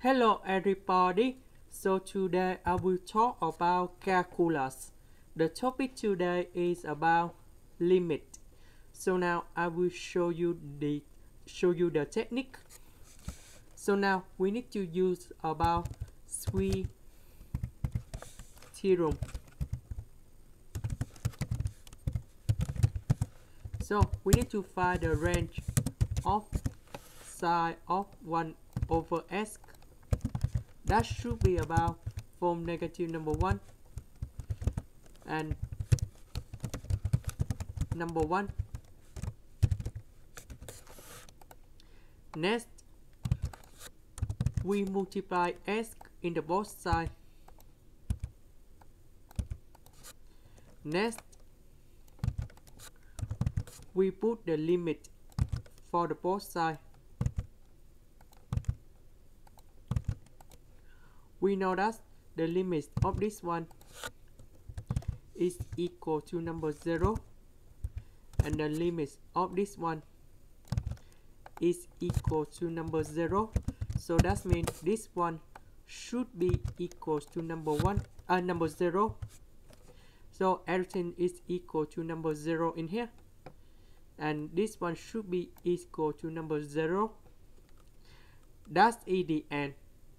Hello everybody. So today I will talk about calculus. The topic today is about limit. So now I will show you the show you the technique. So now we need to use about three theorem. So we need to find the range of sine of 1 over s that should be about from negative number 1 and number 1 next we multiply s in the both side. Next we put the limit for the both side we know that the limit of this one is equal to number 0 and the limit of this one is equal to number 0 so that means this one should be equal to number 1 uh, number 0 so everything is equal to number 0 in here. And this one should be equal to number 0 that's the end